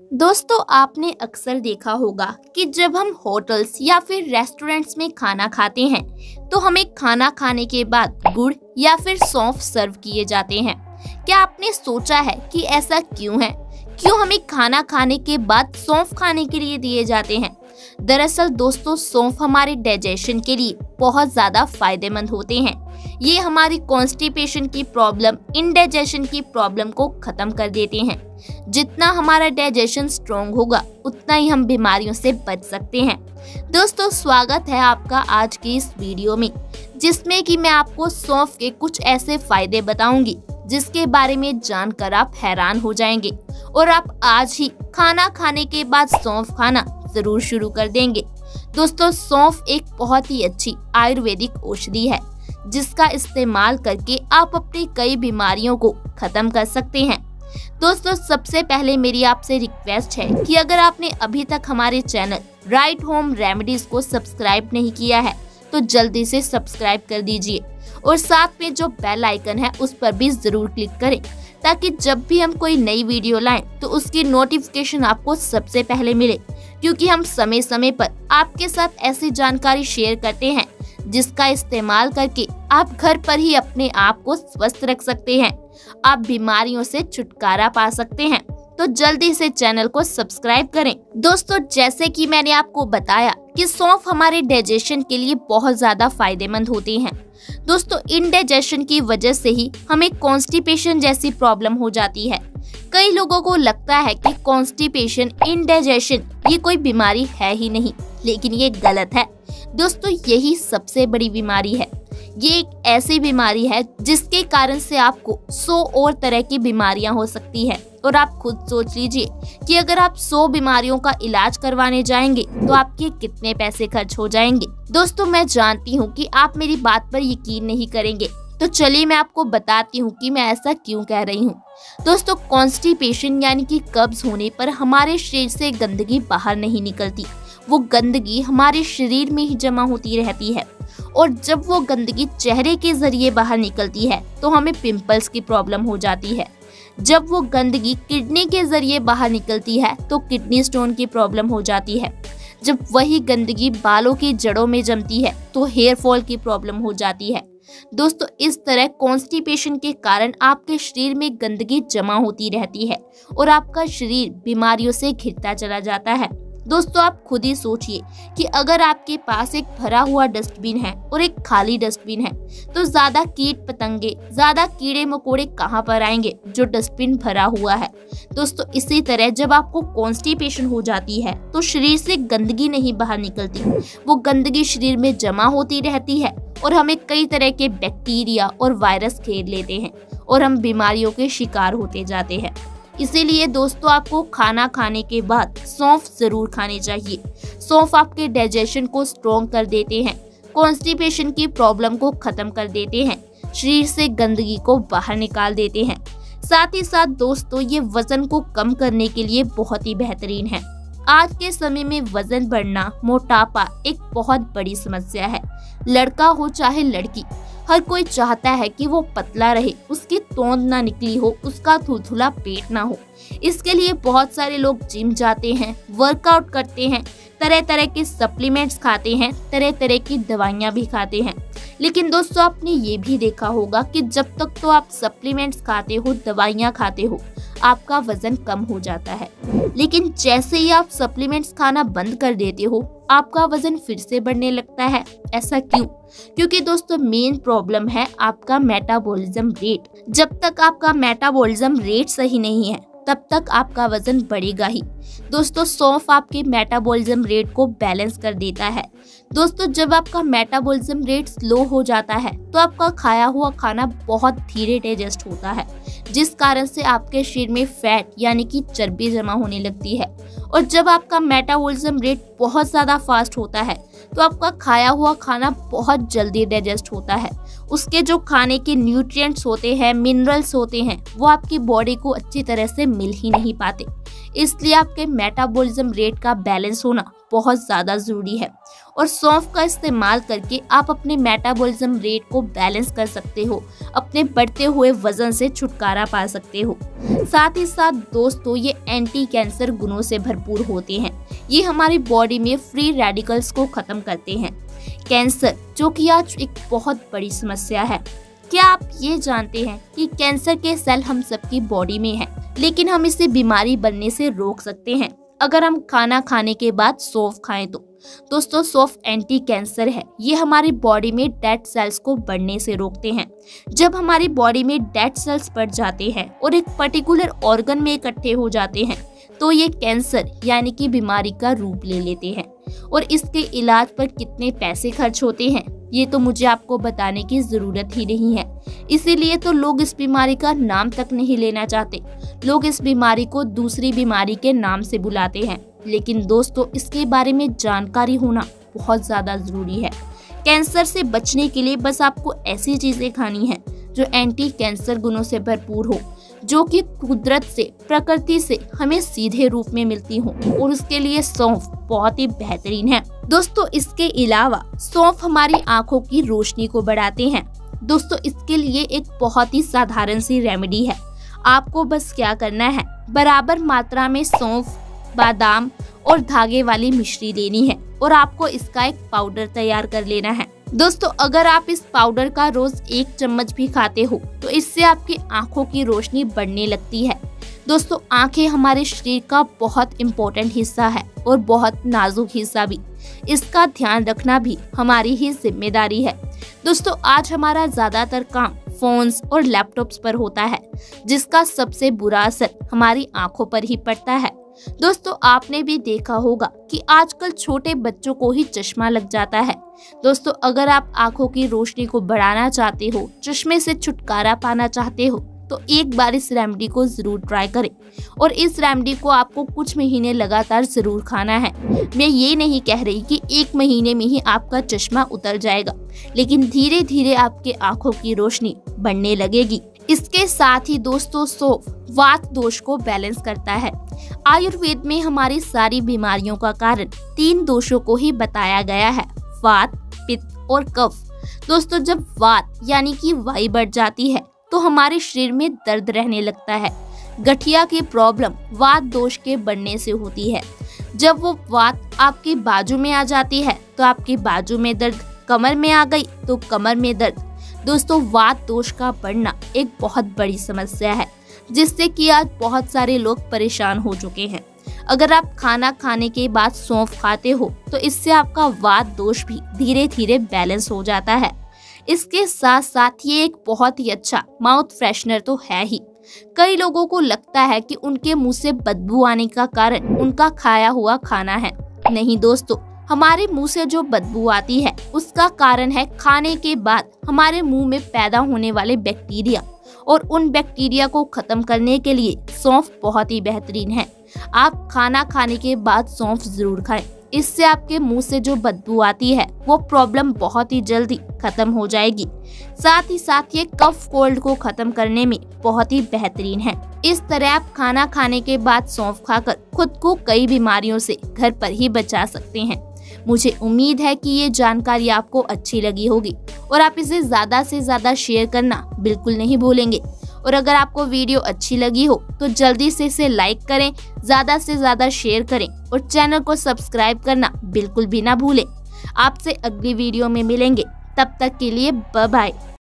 दोस्तों, आपने अक्सर देखा होगा कि जब हम होटल्स या फिर रेस्टोरेंट्स में खाना खाते हैं तो हमें खाना खाने के बाद गुड़ या फिर सौंफ सर्व किए जाते हैं। क्या आपने सोचा है कि ऐसा क्यों है? क्यों हमें खाना खाने के बाद सौंफ खाने के लिए दिए जाते हैं? दरअसल दोस्तों, सौंफ हमारे डाइजेशन के लिए बहुत ज़्यादा फ़ायदेमंद होते हैं। ये हमारी कॉन्स्टिपेशन की प्रॉब्लम इनडाइजेशन की प्रॉब्लम को खत्म कर देते हैं। जितना हमारा डाइजेशन स्ट्रॉन्ग होगा, उतना ही हम बीमारियों से बच सकते हैं। दोस्तों, स्वागत है आपका आज की इस वीडियो में, जिसमें कि मैं आपको सौंफ के कुछ ऐसे फ़ायदे बताऊँगी, जिसके बारे में जानकर आप हैरान हो जाएँगे। और आप आज ही खाना खाने के बाद सौंफ खाना ज़रूर शुरू कर देंगे। दोस्तों, सौंफ एक बहुत ही अच्छी आयुर्वेदिक औषधि है। जिसका इस्तेमाल करके आप अपनी कई बीमारियों को खत्म कर सकते हैं। दोस्तों, सबसे पहले मेरी आपसे रिक्वेस्ट है कि अगर आपने अभी तक हमारे चैनल राइट होम रेमेडीज को सब्सक्राइब नहीं किया है तो जल्दी से सब्सक्राइब कर दीजिए और साथ में जो बेल आइकन है, उस पर भी ज़रूर क्लिक करें ताकि जब भी हम कोई नई वीडियो लाएँ तो उसकी नोटिफिकेशन आपको सबसे पहले मिले, क्योंकि हम समय समय पर आपके साथ ऐसी जानकारी शेयर करते हैं। जिसका इस्तेमाल करके आप घर पर ही अपने आप को स्वस्थ रख सकते हैं। आप बीमारियों से छुटकारा पा सकते हैं। तो जल्दी से चैनल को सब्सक्राइब करें। दोस्तों, जैसे कि मैंने आपको बताया कि सौंफ हमारे डाइजेशन के लिए बहुत ज़्यादा फ़ायदेमंद होते हैं। दोस्तों, इनडाइजेशन की वजह से ही हमें कॉन्स्टिपेशन जैसी प्रॉब्लम हो जाती है। कई लोगों को लगता है कि कॉन्स्टिपेशन, इनडाइजेशन ये कोई बीमारी है ही नहीं, लेकिन ये गलत है। दोस्तों, यही सबसे बड़ी बीमारी है। ये एक ऐसी बीमारी है जिसके कारण से आपको सौ और तरह की बीमारियाँ हो सकती है। और आप खुद सोच लीजिए कि अगर आप सौ बीमारियों का इलाज करवाने जाएँगे तो आपके कितने पैसे खर्च हो जाएँगे? दोस्तों, मैं जानती हूँ कि आप मेरी बात पर यकीन नहीं करेंगे। तो चलिए मैं आपको बताती हूँ कि मैं ऐसा क्यों कह रही हूँ। दोस्तों कॉन्स्टिपेशन यानी कि कब्ज होने पर हमारे शरीर से गंदगी बाहर नहीं निकलती। वो गंदगी हमारे शरीर में ही जमा होती रहती है। और जब वो गंदगी चेहरे के ज़रिए बाहर निकलती है तो हमें पिंपल्स की प्रॉब्लम हो जाती है। जब वो गंदगी किडनी के ज़रिए बाहर निकलती है तो किडनी स्टोन की प्रॉब्लम हो जाती है। जब वही गंदगी बालों की जड़ों में जमती है तो हेयर फॉल की प्रॉब्लम हो जाती है। दोस्तों, इस तरह कॉन्स्टिपेशन के कारण आपके शरीर में गंदगी जमा होती रहती है और आपका शरीर बीमारियों से घिरता चला जाता है। दोस्तों, आप खुद ही सोचिए कि अगर आपके पास एक भरा हुआ डस्टबिन है और एक खाली डस्टबिन है तो ज़्यादा कीट पतंगे, ज़्यादा कीड़े मकोड़े कहाँ पर आएँगे जो डस्टबिन भरा हुआ है? दोस्तों, इसी तरह जब आपको कॉन्स्टिपेशन हो जाती है तो शरीर से गंदगी नहीं बाहर निकलती। वो गंदगी शरीर में जमा होती रहती है और हमें कई तरह के बैक्टीरिया और वायरस घेर लेते हैं और हम बीमारियों के शिकार होते जाते हैं। इसीलिए दोस्तों, आपको खाना खाने के बाद सौंफ ज़रूर खाने चाहिए। सौंफ आपके डाइजेशन को स्ट्रॉन्ग कर देते हैं कॉन्स्टिपेशन की प्रॉब्लम को खत्म कर देते हैं, शरीर से गंदगी को बाहर निकाल देते हैं। साथ ही साथ दोस्तों, ये वज़न को कम करने के लिए बहुत ही बेहतरीन है। आज के समय में वज़न बढ़ना मोटापा एक बहुत बड़ी समस्या है। लड़का हो चाहे लड़की, हर कोई चाहता है कि वो पतला रहे, उसकी तोंद ना निकली हो, उसका थुथुला पेट ना हो। इसके लिए बहुत सारे लोग जिम जाते हैं, वर्कआउट करते हैं तरह तरह के सप्लीमेंट्स खाते हैं तरह तरह की दवाइयाँ भी खाते हैं। लेकिन दोस्तों, आपने ये भी देखा होगा कि जब तक तो आप सप्लीमेंट्स खाते हो, दवाइयाँ खाते हो आपका वज़न कम हो जाता है। लेकिन जैसे ही आप सप्लीमेंट्स खाना बंद कर देते हो, आपका वज़न फिर से बढ़ने लगता है। ऐसा क्यों? क्योंकि दोस्तों मेन प्रॉब्लम है आपका मेटाबॉलिज्म रेट जब तक आपका मेटाबॉलिज्म रेट सही नहीं है तब तक आपका वज़न बढ़ेगा ही। दोस्तों, सौंफ आपके मेटाबॉलिज्म रेट को बैलेंस कर देता है। दोस्तों, जब आपका मेटाबॉलिज्म रेट स्लो हो जाता है तो आपका खाया हुआ खाना बहुत धीरे डाइजेस्ट होता है, जिस कारण से आपके शरीर में फैट यानी कि चर्बी जमा होने लगती है। और जब आपका मेटाबॉलिज्म रेट बहुत ज़्यादा फास्ट होता है तो आपका खाया हुआ खाना बहुत जल्दी डाइजेस्ट होता है। उसके जो खाने के न्यूट्रिएंट्स होते हैं मिनरल्स होते हैं, वो आपकी बॉडी को अच्छी तरह से मिल ही नहीं पाते। इसलिए आपके मेटाबॉलिज्म रेट का बैलेंस होना बहुत ज़्यादा ज़रूरी है। और सौंफ का इस्तेमाल करके आप अपने मेटाबॉलिज्म रेट को बैलेंस कर सकते हो, अपने बढ़ते हुए वज़न से छुटकारा पा सकते हो। साथ ही साथ दोस्तों, ये एंटी कैंसर गुणों से भरपूर होते हैं। ये हमारी बॉडी में फ्री रेडिकल्स को खत्म करते हैं। कैंसर जो कि आज एक बहुत बड़ी समस्या है। क्या आप ये जानते हैं कि कैंसर के सेल हम सबकी बॉडी में हैं, लेकिन हम इसे बीमारी बनने से रोक सकते हैं? अगर हम खाना खाने के बाद सौंफ खाएँ तो। दोस्तों सौंफ एंटी कैंसर है। ये हमारी बॉडी में डेड सेल्स को बढ़ने से रोकते हैं। जब हमारी बॉडी में डेड सेल्स बढ़ जाते हैं और एक पर्टिकुलर ऑर्गन में इकट्ठे हो जाते हैं तो ये कैंसर यानी कि बीमारी का रूप ले लेते हैं। और इसके इलाज पर कितने पैसे खर्च होते हैं, ये तो मुझे आपको बताने की ज़रूरत ही नहीं है। इसीलिए तो लोग इस बीमारी का नाम तक नहीं लेना चाहते। लोग इस बीमारी को दूसरी बीमारी के नाम से बुलाते हैं। लेकिन दोस्तों, इसके बारे में जानकारी होना बहुत ज़्यादा ज़रूरी है। कैंसर से बचने के लिए बस आपको ऐसी चीज़ें खानी है, जो एंटी कैंसर गुणों से भरपूर हो। जो कि कुदरत से, प्रकृति से हमें सीधे रूप में मिलती हो और उसके लिए सौंफ बहुत ही बेहतरीन है। दोस्तों, इसके अलावा सौंफ हमारी आँखों की रोशनी को बढ़ाते हैं। दोस्तों, इसके लिए एक बहुत ही साधारण सी रेमेडी है। आपको बस क्या करना है, बराबर मात्रा में सौंफ, बादाम और धागे वाली मिश्री लेनी है और आपको इसका एक पाउडर तैयार कर लेना है। दोस्तों, अगर आप इस पाउडर का रोज एक चम्मच भी खाते हो तो इससे आपकी आँखों की रोशनी बढ़ने लगती है। दोस्तों, आँखें हमारे शरीर का बहुत इम्पोर्टेंट हिस्सा है और बहुत नाजुक हिस्सा भी। इसका ध्यान रखना भी हमारी ही ज़िम्मेदारी है। दोस्तों, आज हमारा ज़्यादातर काम फोन्स और लैपटॉप्स पर होता है, जिसका सबसे बुरा असर हमारी आँखों पर ही पड़ता है। दोस्तों, आपने भी देखा होगा कि आजकल छोटे बच्चों को ही चश्मा लग जाता है। दोस्तों, अगर आप आँखों की रोशनी को बढ़ाना चाहते हो, चश्मे से छुटकारा पाना चाहते हो तो एक बार इस रेमडी को ज़रूर ट्राई करें। और इस रेमडी को आपको कुछ महीने लगातार ज़रूर खाना है। मैं ये नहीं कह रही कि एक महीने में ही आपका चश्मा उतर जाएगा, लेकिन धीरे धीरे आपके आँखों की रोशनी बढ़ने लगेगी। इसके साथ ही दोस्तों, सो वात दोष को बैलेंस करता है। आयुर्वेद में हमारी सारी बीमारियों का कारण तीन दोषों को ही बताया गया है, वात, पित्त और कफ। दोस्तों, जब वात यानी कि वायु बढ़ जाती है तो हमारे शरीर में दर्द रहने लगता है। गठिया की प्रॉब्लम वात दोष के बढ़ने से होती है। जब वो वात आपके बाजू में आ जाती है तो आपके बाजू में दर्द कमर में आ गई तो कमर में दर्द। दोस्तों वात दोष का बढ़ना एक बहुत बड़ी समस्या है, जिससे कि आज बहुत सारे लोग परेशान हो चुके हैं। अगर आप खाना खाने के बाद सौंफ खाते हो तो इससे आपका वात दोष भी धीरे धीरे बैलेंस हो जाता है। इसके साथ साथ ये एक बहुत ही अच्छा माउथ फ्रेशनर तो है ही। कई लोगों को लगता है कि उनके मुँह से बदबू आने का कारण उनका खाया हुआ खाना है। नहीं दोस्तों हमारे मुँह से जो बदबू आती है, उसका कारण है खाने के बाद हमारे मुँह में पैदा होने वाले बैक्टीरिया। और उन बैक्टीरिया को खत्म करने के लिए सौंफ बहुत ही बेहतरीन है। आप खाना खाने के बाद सौंफ ज़रूर खाएँ। इससे आपके मुँह से जो बदबू आती है, वो प्रॉब्लम बहुत ही जल्दी खत्म हो जाएगी। साथ ही साथ ये कफ कोल्ड को खत्म करने में बहुत ही बेहतरीन है। इस तरह आप खाना खाने के बाद सौंफ खाकर खुद को कई बीमारियों से घर पर ही बचा सकते हैं। मुझे उम्मीद है कि ये जानकारी आपको अच्छी लगी होगी और आप इसे ज़्यादा से ज़्यादा शेयर करना बिल्कुल नहीं भूलेंगे। और अगर आपको वीडियो अच्छी लगी हो तो जल्दी से इसे लाइक करें, ज़्यादा से ज़्यादा शेयर करें और चैनल को सब्सक्राइब करना बिल्कुल भी ना भूलें। आपसे अगली वीडियो में मिलेंगे। तब तक के लिए बाय